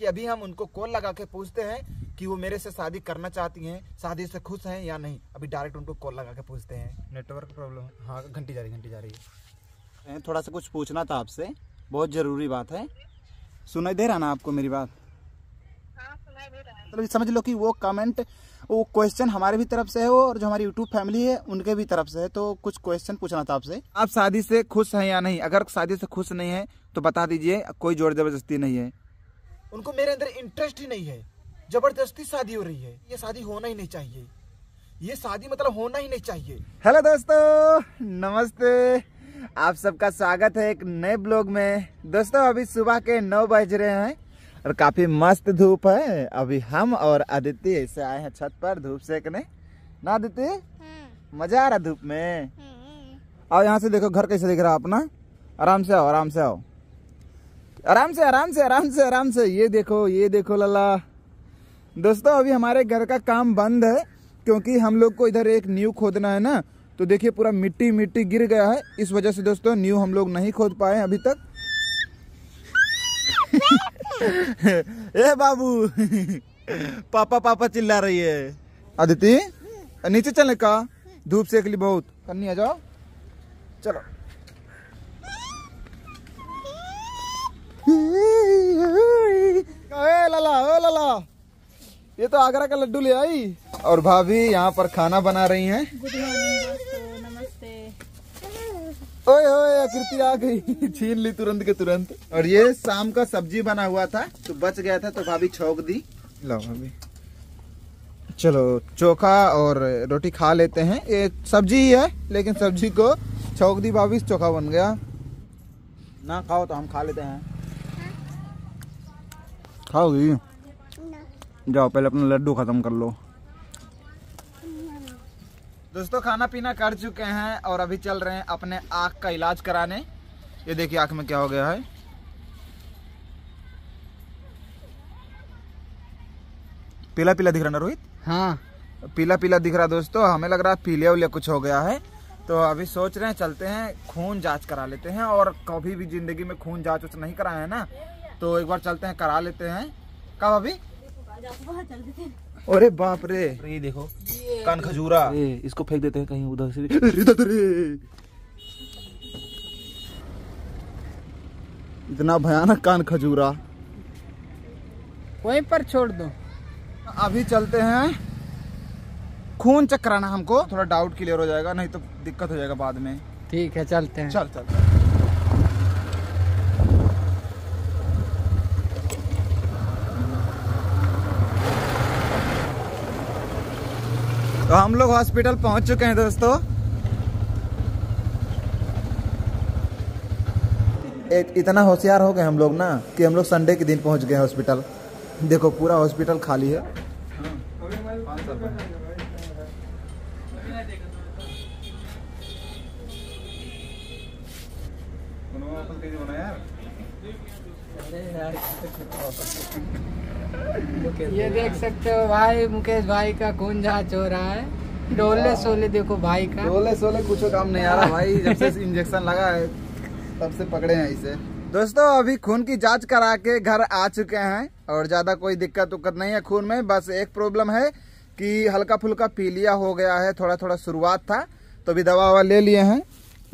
कि अभी हम उनको कॉल लगा के पूछते हैं कि वो मेरे से शादी करना चाहती हैं शादी से खुश हैं या नहीं। अभी डायरेक्ट उनको कॉल लगा के पूछते हैं। नेटवर्क प्रॉब्लम हाँ। घंटी जा रही घंटी जा रही है। थोड़ा सा कुछ पूछना था आपसे। बहुत ज़रूरी बात है। सुनाई दे रहा ना आपको मेरी बात? मतलब समझ लो कि वो कमेंट वो क्वेश्चन हमारे भी तरफ़ से है और जो हमारी यूट्यूब फैमिली है उनके भी तरफ़ से है। तो कुछ क्वेश्चन पूछना था आपसे। आप शादी से खुश हैं या नहीं? अगर शादी से खुश नहीं है तो बता दीजिए। कोई ज़ोर ज़बरदस्ती नहीं है। उनको मेरे अंदर इंटरेस्ट ही नहीं है। ज़बरदस्ती शादी हो रही है। ये शादी होना ही नहीं चाहिए। ये शादी मतलब होना ही नहीं चाहिए। हेलो दोस्तों नमस्ते। आप सबका स्वागत है एक नए ब्लॉग में। दोस्तों अभी सुबह के नौ बज रहे हैं और काफ़ी मस्त धूप है। अभी हम और आदित्य ऐसे आए हैं छत पर धूप सेकने। ना आदित्य? मज़ा आ रहा धूप में। और यहाँ से देखो घर कैसे दिख रहा अपना। आराम से आओ आराम से आओ। आराम से आराम से आराम से आराम से। ये देखो ये देखो लला दोस्तों, अभी हमारे घर का काम बंद है, क्योंकि हम लोग को इधर एक न्यू खोदना है ना। तो देखिए, पूरा मिट्टी मिट्टी गिर गया है। इस वजह से दोस्तों न्यू हम लोग नहीं खोद पाए अभी तक। ए, बाबू। पापा पापा चिल्ला रही है। अदिति नीचे चलने का। धूप ली बहुत। कन्नी आ जाओ। चलो। ये तो आगरा का लड्डू ले आई। और भाभी यहाँ पर खाना बना रही हैं। ओए ओए, आकृति आ गई। छीन ली तुरंत के तुरंत। और ये शाम का सब्ज़ी बना हुआ था तो बच गया था तो भाभी छोक दी। लो, भाभी। चलो, चोखा और रोटी खा लेते हैं। ये सब्ज़ी ही है, लेकिन सब्ज़ी को छोक दी भाभी, चोखा बन गया। ना खाओ तो हम खा लेते हैं। खाओगी? जाओ पहले अपना लड्डू खत्म कर लो। दोस्तों खाना पीना कर चुके हैं और अभी चल रहे हैं अपने आँख का इलाज कराने। ये देखिए आँख में क्या हो गया है। पीला पीला दिख रहा ना रोहित? हाँ। पीला पीला दिख रहा दोस्तों। हमें लग रहा है पीलिया उलिया कुछ हो गया है। तो अभी सोच रहे हैं चलते हैं खून जाँच करा लेते हैं और कभी भी ज़िंदगी में खून जाँच उच नहीं कराया है ना। तो एक बार चलते हैं करा लेते हैं। कब अभी? अरे बाप रे। ये देखो कान खजूरा। इसको फेंक देते हैं कहीं उधर से इतना भयानक कान खजूरा। वहीं पर छोड़ दो। अभी चलते हैं। खून चेक कराना हमको। थोड़ा डाउट क्लियर हो जाएगा नहीं तो दिक्कत हो जाएगा बाद में। ठीक है चलते हैं। चल चल। तो हम लोग हॉस्पिटल पहुँच चुके हैं दोस्तों। इतना होशियार हो गए हम लोग ना कि हम लोग संडे के दिन पहुँच गए हॉस्पिटल। देखो, पूरा हॉस्पिटल खाली है। ये देख सकते हो भाई मुकेश भाई का खून जाँच हो। रहा है डोले सोले देखो भाई का। डोले सोले कुछ काम नहीं आ रहा भाई जब से इंजेक्शन लगा है तब से पकड़े हैं इसे। दोस्तों अभी खून की जाँच करा के घर आ चुके हैं और ज़्यादा कोई दिक्कत उक्कत नहीं है खून में। बस एक प्रॉब्लम है कि हल्का फुल्का पीलिया हो गया है थोड़ा थोड़ा शुरुआत था तो अभी दवा ववा ले लिए हैं।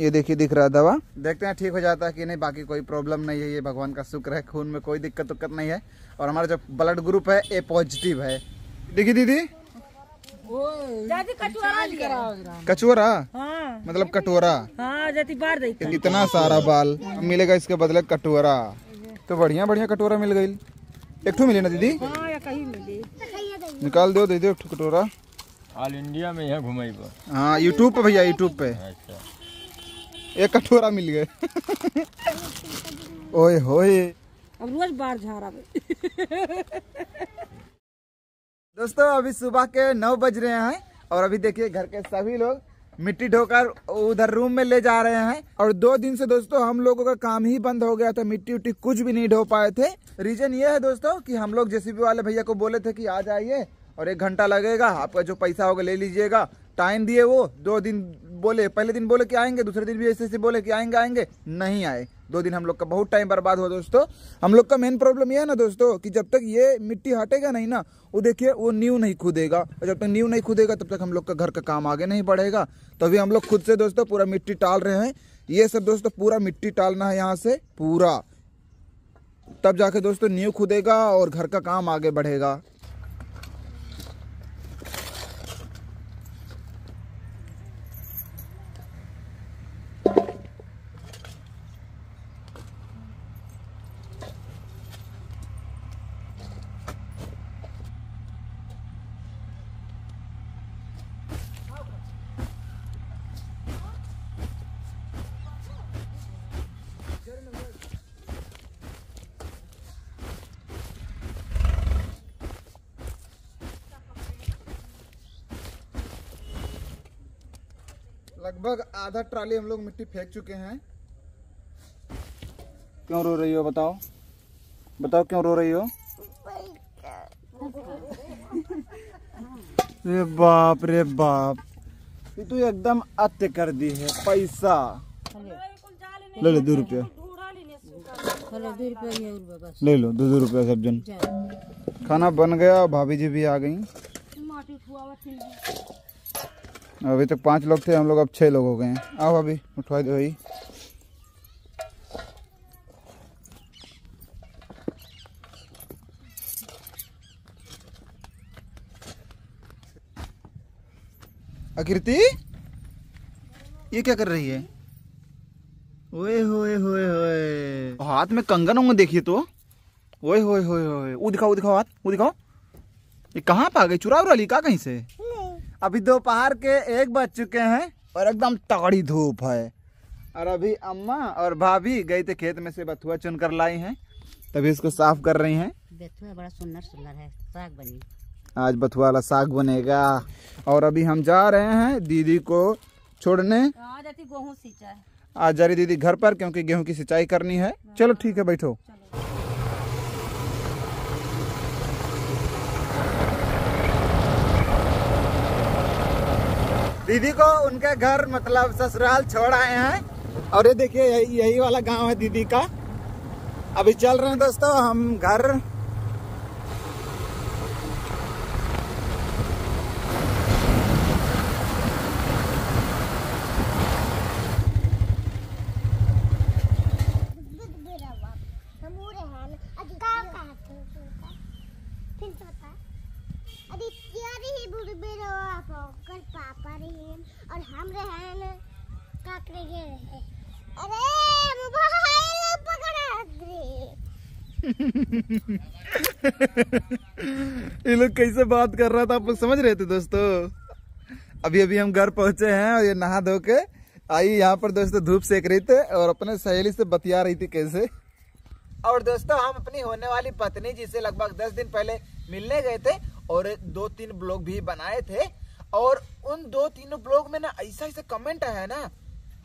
ये देखिए दिख रहा है दवा। देखते हैं ठीक हो जाता है कि नहीं। बाकी कोई प्रॉब्लम नहीं है ये भगवान का शुक्र है खून में कोई दिक्कत उक्कत नहीं है। और हमारा जो ब्लड ग्रुप है ए पॉजिटिव है। देखिए दीदी। कचोरा हाँ। मतलब कटोरा। हाँ जाती बाढ़ दी इतना सारा बाल मिलेगा इसके बदले कटोरा। तो बढ़िया बढ़िया कटोरा मिल गई। एक ठो मिले ना दीदी? हाँ निकाल दो दीदी एक कटोरा। ऑल इंडिया में यहाँ घुमाई हाँ यूट्यूब पे भैया यूट्यूब पे। अच्छा। एक कटोरा मिल गए ओए होए। अब रोज बाढ़ झाड़ा दोस्तों अभी सुबह के नौ बज रहे हैं और अभी देखिए घर के सभी लोग मिट्टी ढोकर उधर रूम में ले जा रहे हैं। और दो दिन से दोस्तों हम लोगों का काम ही बंद हो गया था मिट्टी उट्टी कुछ भी नहीं ढो पाए थे। रीजन ये है दोस्तों कि हम लोग जेसीबी वाले भैया को बोले थे कि आ जाइए और एक घंटा लगेगा आपका जो पैसा होगा ले लीजिएगा। टाइम दिए वो दो दिन बोले, पहले दिन बोले कि आएँगे, दूसरे दिन भी ऐसे ऐसे बोले कि आएँगे आएँगे। नहीं आए। दो दिन हम लोग का बहुत टाइम बर्बाद हुआ दोस्तों। हम लोग का मेन प्रॉब्लम ये है ना दोस्तों कि जब तक ये मिट्टी हटेगा नहीं ना, वो देखिए, वो नींव नहीं खुदेगा। और जब तक न्यू नहीं खुदेगा, तब तक हम लोग का घर का काम आगे नहीं बढ़ेगा। तो अभी हम लोग खुद से दोस्तों पूरा मिट्टी टाल रहे हैं। ये सब दोस्तों पूरा मिट्टी टालना है यहाँ से, पूरा। तब जाके दोस्तों न्यू खुदेगा और घर का काम आगे बढ़ेगा। लगभग आधा ट्राली हम लोग मिट्टी फेंक चुके हैं। क्यों रो रही हो बताओ। बताओ क्यों रो रही हो। रे बाप रे बाप। ये तो एकदम अत्य कर दी है पैसा। ले लो दो रुपया। ले लो दो दो रुपया सब जन खाना बन गया भाभी जी भी आ गई। अभी तक पाँच लोग थे, हम लोग अब छह लोग हो गए हैं। आओ अभी, उठवा दो भाई। आकृति ये क्या कर रही है? ओए होए होए होए। हाथ में कंगन उंगन देखिए तो। ओए, होए होए होए। वो दिखाओ दिखाओ हाथ वो दिखाओ। ये कहाँ पे गई? चुरा उरा ली का कहीं से? अभी दोपहर के एक बज चुके हैं और एकदम तगड़ी धूप है। और अभी अम्मा और भाभी गई थे खेत में से बथुआ चुन कर लाई हैं। तभी इसको साफ़ कर रही हैं। बेथुआ बड़ा सुंदर सुंदर है साग बनी। आज बथुआ वाला साग बनेगा। और अभी हम जा रहे हैं दीदी को छोड़ने। आ जाती गेहूँ सींचा है आज जा रही दीदी घर पर क्योंकि गेहूँ की सिंचाई करनी है। चलो ठीक है बैठो। दीदी को उनके घर मतलब ससुराल छोड़ आए हैं। और ये देखिए, यही यही वाला गाँव है दीदी का। अभी चल रहे हैं दोस्तों, हम घर पापा रहे और हम रहे न काकरे के रहे अरे मोबाइल पकड़ा दे ये लोग कैसे बात कर रहा था? आप लोग समझ रहे थे दोस्तों? अभी अभी हम घर पहुँचे हैं और ये नहा धो के आई यहाँ पर दोस्तों धूप सेक रही थे और अपने सहेली से बतिया रही थी कैसे। और दोस्तों हम अपनी होने वाली पत्नी जी से लगभग दस दिन पहले मिलने गए थे और दो तीन ब्लॉग भी बनाए थे। और उन दो तीनों ब्लॉग में ना ऐसा ऐसा कमेंट आया है ना,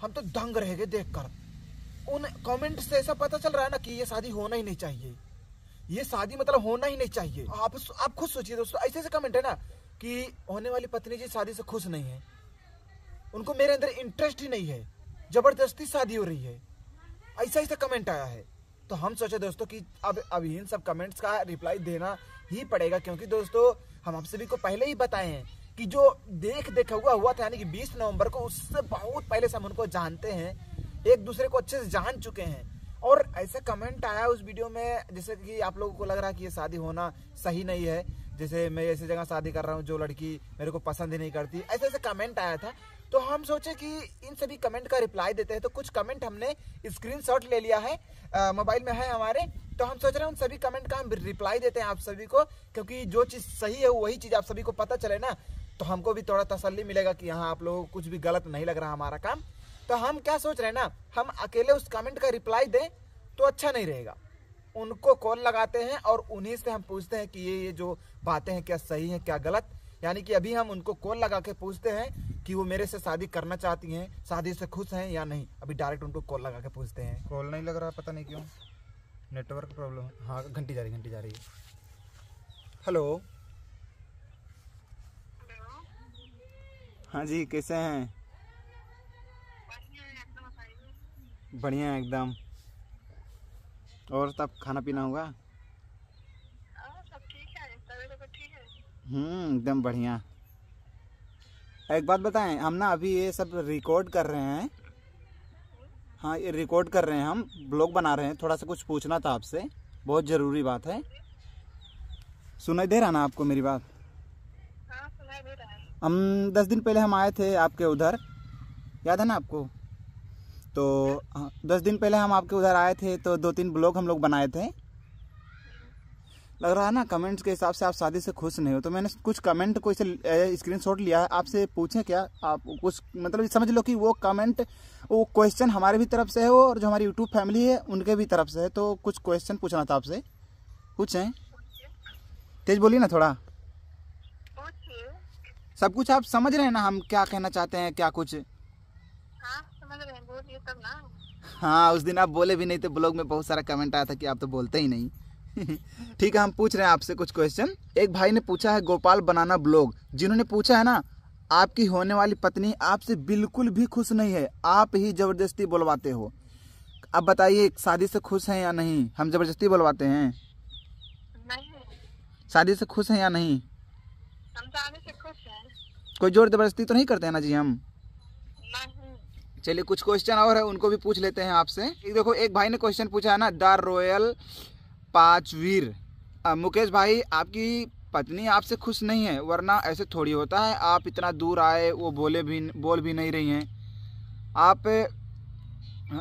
हम तो दंग रह गए देख कर उन कमेंट से ऐसा पता चल रहा है ना कि ये शादी होना ही नहीं चाहिए। ये शादी मतलब होना ही नहीं चाहिए। आप आप खुद सोचिए दोस्तों, ऐसे ऐसे कमेंट है ना कि होने वाली पत्नी जी शादी से खुश नहीं है। उनको मेरे अंदर इंटरेस्ट ही नहीं है। ज़बरदस्ती शादी हो रही है। ऐसा ऐसा कमेंट आया है। तो हम सोचे दोस्तों कि अब अब इन सब कमेंट्स का रिप्लाई देना ही पड़ेगा क्योंकि दोस्तों, हम आप सभी को पहले ही बताए हैं कि जो देख देखा हुआ हुआ था यानी कि 20 नवंबर को, उससे बहुत पहले से हम उनको जानते हैं। एक दूसरे को अच्छे से जान चुके हैं। और ऐसा कमेंट आया उस वीडियो में, जैसे कि आप लोगों को लग रहा है कि ये शादी होना सही नहीं है। जैसे मैं ऐसी जगह शादी कर रहा हूँ जो लड़की मेरे को पसंद ही नहीं करती। ऐसे ऐसे कमेंट आया था। तो हम सोचे कि इन सभी कमेंट का रिप्लाई देते हैं। तो कुछ कमेंट हमने स्क्रीनशॉट ले लिया है मोबाइल में है हमारे। तो हम सोच रहे हैं उन सभी कमेंट का हम रिप्लाई देते हैं आप सभी को, क्योंकि जो चीज़ सही है, वही चीज़ आप सभी को पता चले ना। तो हमको भी थोड़ा तसल्ली मिलेगा कि हाँ आप लोगों को कुछ भी गलत नहीं लग रहा हमारा काम। तो हम क्या सोच रहे हैं ना? हम अकेले उस कमेंट का रिप्लाई दें तो अच्छा नहीं रहेगा। उनको कॉल लगाते हैं और उन्हीं से हम पूछते हैं कि ये ये जो बातें हैं क्या सही है क्या गलत? यानी कि अभी हम उनको कॉल लगा के पूछते हैं कि वो मेरे से शादी करना चाहती हैं शादी से खुश हैं या नहीं? अभी डायरेक्ट उनको कॉल लगा के पूछते हैं। कॉल नहीं लग रहा पता नहीं क्यों। नेटवर्क प्रॉब्लम हाँ। घंटी जा रही घंटी जा रही है। हेलो हाँ जी कैसे हैं? बढ़िया एकदम। और तब खाना पीना होगा? हम्म एकदम बढ़िया। एक बात बताएँ हम ना अभी ये सब रिकॉर्ड कर रहे हैं। हाँ ये रिकॉर्ड कर रहे हैं हम ब्लॉग बना रहे हैं थोड़ा सा कुछ पूछना था आपसे। बहुत ज़रूरी बात है। सुनाई दे रहा ना आपको मेरी बात? हाँ, सुनाई दे रहा है। हम दस दिन पहले हम आए थे आपके उधर। याद है ना आपको? तो हाँ, दस दिन पहले हम आपके उधर आए थे तो दो तीन ब्लॉग हम लोग बनाए थे। लग रहा है ना कमेंट्स के हिसाब से आप शादी से खुश नहीं हो तो मैंने कुछ कमेंट को इसे स्क्रीनशॉट लिया है। आपसे पूछें क्या? आप कुछ मतलब समझ लो कि वो कमेंट वो क्वेश्चन हमारे भी तरफ़ से है वो और जो हमारी यूट्यूब फैमिली है उनके भी तरफ़ से है तो कुछ क्वेश्चन पूछना था आपसे। पूछें। तेज बोलिए ना थोड़ा। सब कुछ आप समझ रहे हैं ना हम क्या कहना चाहते हैं क्या कुछ? हाँ। उस दिन आप बोले भी नहीं थे ब्लॉग में बहुत सारा कमेंट आया था कि आप तो बोलते ही नहीं। ठीक है हम पूछ रहे हैं आपसे कुछ क्वेश्चन एक भाई ने पूछा है गोपाल बनाना ब्लॉग जिन्होंने पूछा है ना आपकी होने वाली पत्नी आपसे बिल्कुल भी खुश नहीं है। आप ही ज़बरदस्ती बुलवाते हो। अब बताइए शादी से खुश हैं या नहीं? हम ज़बरदस्ती बुलवाते हैं। शादी से खुश हैं या नहीं? कोई ज़ोर ज़बरदस्ती तो नहीं करते हैं ना जी हम? चलिए, कुछ क्वेश्चन और है, उनको भी पूछ लेते हैं आपसे। देखो, एक भाई ने क्वेश्चन पूछा है ना, द रॉयल पाचवीर। मुकेश भाई, आपकी पत्नी आपसे खुश नहीं है, वरना ऐसे थोड़ी होता है, आप इतना दूर आए, वो बोले भी बोल भी नहीं रही हैं। आप,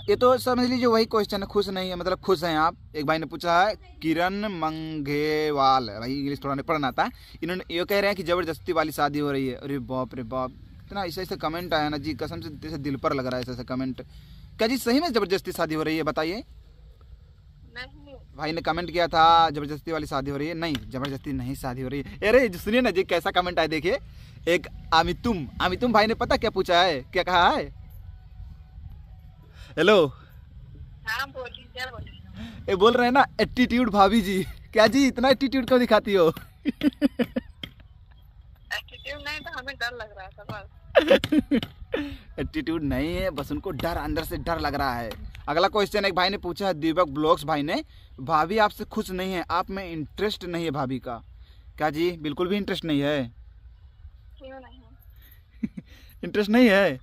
ये तो समझ लीजिए वही क्वेश्चन है, खुश नहीं है मतलब खुश हैं आप। एक भाई ने पूछा है, किरण मंगेवाल। भाई इंग्लिश थोड़ा नहीं पढ़ना है इन्होंने ये कह रहे हैं कि ज़बरदस्ती वाली शादी हो रही है। अरे बाप रे बाप। इतना ऐसे ऐसे कमेंट आया ना जी कसम से जैसे दिल पर लग रहा है ऐसे ऐसे कमेंट क्या जी सही में ज़बरदस्ती शादी हो रही है बताइए। भाई ने कमेंट किया था ज़बरदस्ती वाली शादी हो रही है। नहीं ज़बरदस्ती नहीं शादी हो रही है। अरे सुनिए ना जी कैसा कमेंट आया देखिए। एक आमितुम आमितुम भाई ने पता क्या पूछा है? क्या कहा है? हेलो ये बोल रहे हैं ना एटीट्यूड भाभी जी। क्या जी इतना एटीट्यूड क्यों दिखाती हो? एटीट्यूड नहीं है बस उनको डर अंदर से डर लग रहा है। अगला क्वेश्चन एक भाई ने पूछा है दीपक ब्लॉग्स भाई ने भाभी आपसे खुश नहीं है आप में इंटरेस्ट नहीं है भाभी का। क्या जी बिल्कुल भी इंटरेस्ट नहीं है? इंटरेस्ट नहीं है?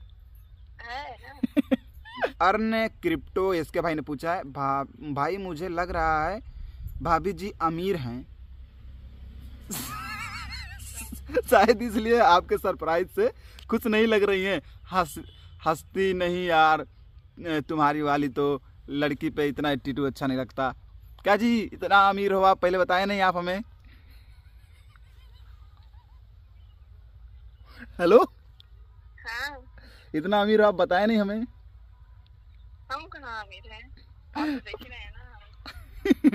अर्न क्रिप्टो इसके भाई ने पूछा है भा, भाई मुझे लग रहा है भाभी जी अमीर हैं। शायद इसलिए आपके सरप्राइज़ से खुश नहीं लग रही हैं। हंस हंसती नहीं यार। तुम्हारी वाली तो लड़की पे इतना एटीट्यूड अच्छा नहीं लगता क्या जी इतना अमीर हो आप पहले बताए नहीं आप हमें? हेलो हाँ। इतना अमीर हो आप बताए नहीं हमें? हम कहाँ अमीर हैं?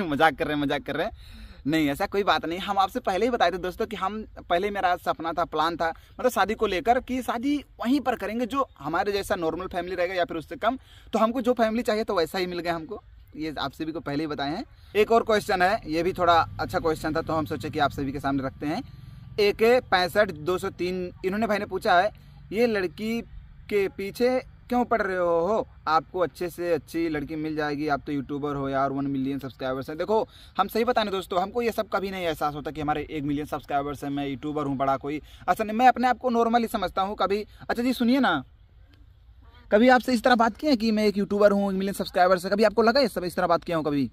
मज़ाक कर रहे हैं मज़ाक कर रहे हैं। नहीं, ऐसा कोई बात नहीं। हम आपसे पहले ही बताए थे दोस्तों कि हम, पहले मेरा सपना था प्लान था मतलब शादी को लेकर कि शादी वहीं पर करेंगे जो हमारे जैसा नॉर्मल फैमिली रहेगा या फिर उससे कम तो हमको जो फैमिली चाहिए तो वैसा ही मिल गया हमको। ये आप सभी को पहले ही बताए हैं। एक और क्वेश्चन है, ये भी थोड़ा अच्छा क्वेश्चन था तो हम सोचे कि आप सभी के सामने रखते हैं। एक पैंसठ दो सौ तीन, इन्होंने भाई ने पूछा है, ये लड़की के पीछे क्यों पढ़ रहे हो, आपको अच्छे से अच्छी लड़की मिल जाएगी। आप तो यूट्यूबर हो यार वन मिलियन सब्सक्राइबर्स हैं। देखो हम सही बताने दोस्तों हमको ये सब कभी नहीं एहसास होता कि हमारे एक मिलियन सब्सक्राइबर्स हैं मैं यूट्यूबर हूँ बड़ा कोई। ऐसा नहीं मैं अपने आप को नॉर्मली समझता हूँ कभी। अच्छा जी सुनिए ना। कभी आपसे इस तरह बात की है कि मैं एक यूट्यूबर हूँ एक मिलियन सब्सक्राइबर्स है? कभी आपको लगा ये सब इस तरह बात किया हूँ कभी?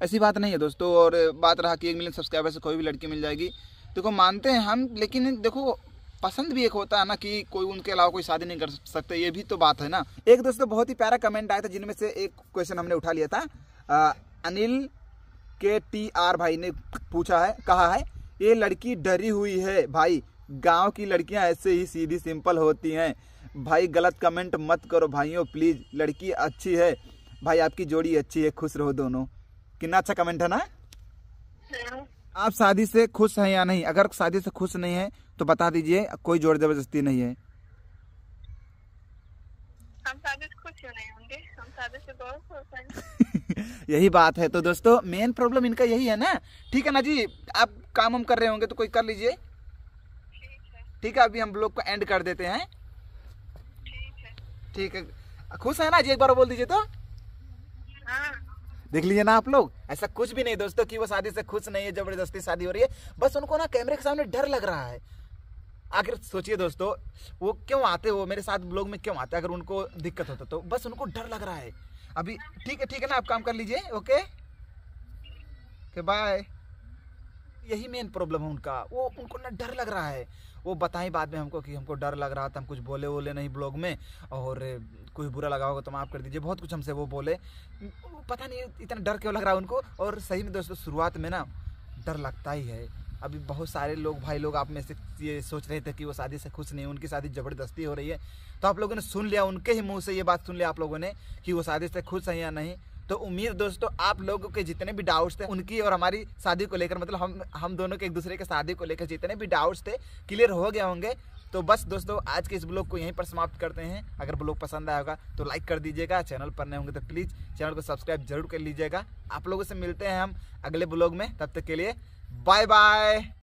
ऐसी बात नहीं है दोस्तों और बात रहा कि एक मिलियन सब्सक्राइबर से कोई भी लड़की मिल जाएगी। देखो मानते हैं हम लेकिन देखो पसंद भी एक होता है ना कि कोई उनके अलावा कोई शादी नहीं कर सकते ये भी तो बात है ना। एक दोस्तों बहुत ही प्यारा कमेंट आया था जिनमें से एक क्वेश्चन हमने उठा लिया था। अ, अनिल के टी आर भाई ने पूछा है कहा है ये लड़की डरी हुई है भाई गाँव की लड़कियाँ ऐसे ही सीधी सिंपल होती हैं। भाई गलत कमेंट मत करो भाइयों प्लीज़ लड़की अच्छी है। भाई आपकी जोड़ी अच्छी है खुश रहो दोनों। कितना अच्छा कमेंट है ना? आप शादी से खुश हैं या नहीं? अगर शादी से खुश नहीं है तो बता दीजिए कोई ज़ोर ज़बरदस्ती नहीं है। हम शादी से खुश नहीं होंगे? हम शादी से बहुत खुश हैं। यही बात है। तो दोस्तों मेन प्रॉब्लम इनका यही है ना? ठीक है ना जी? आप काम हम कर रहे होंगे तो कोई कर लीजिए। ठीक है अभी हम ब्लॉग को एंड कर देते हैं। ठीक है। ठीक है। खुश है ना जी? एक बार बोल दीजिए तो। हाँ। देख लीजिए ना आप लोग, ऐसा कुछ भी नहीं दोस्तों कि वो शादी से खुश नहीं है, ज़बरदस्ती शादी हो रही है, बस उनको ना कैमरे के सामने डर लग रहा है। आखिर सोचिए दोस्तों, वो क्यों आते हो मेरे साथ ब्लॉग में क्यों आते, अगर उनको दिक्कत होता तो बस उनको डर लग रहा है। अभी ठीक है ठीक है ना, आप काम कर लीजिए, ओके? ओके बाय यही मेन प्रॉब्लम है उनका, वो उनको ना डर लग रहा है। वो बताएँ बाद में हमको कि हमको डर लग रहा था, हम कुछ बोले वोले नहीं ब्लॉग में, और कोई बुरा लगा होगा तो माफ़ कर दीजिए। बहुत कुछ हमसे वो बोले। पता नहीं, इतना डर क्यों लग रहा है उनको? और सही में दोस्तों, शुरुआत में ना डर लगता ही है। अभी बहुत सारे लोग, भाई लोग आप में से ये सोच रहे थे कि वो शादी से खुश नहीं उनकी शादी ज़बरदस्ती हो रही है। तो आप लोगों ने सुन लिया, उनके ही मुँह से ये बात सुन लिया आप लोगों ने कि वो शादी से खुश है या नहीं। तो उम्मीद दोस्तों, आप लोगों के जितने भी डाउट्स थे, उनकी और हमारी शादी को लेकर मतलब हम हम दोनों के एक दूसरे के शादी को लेकर जितने भी डाउट्स थे क्लियर हो गए होंगे। तो बस दोस्तों, आज के इस ब्लॉग को यहीं पर समाप्त करते हैं। अगर ब्लॉग पसंद आया होगा तो लाइक कर दीजिएगा, चैनल पर नए होंगे तो प्लीज़ चैनल को सब्सक्राइब ज़रूर कर लीजिएगा। आप लोगों से मिलते हैं हम अगले ब्लॉग में, तब तक के लिए बाय बाय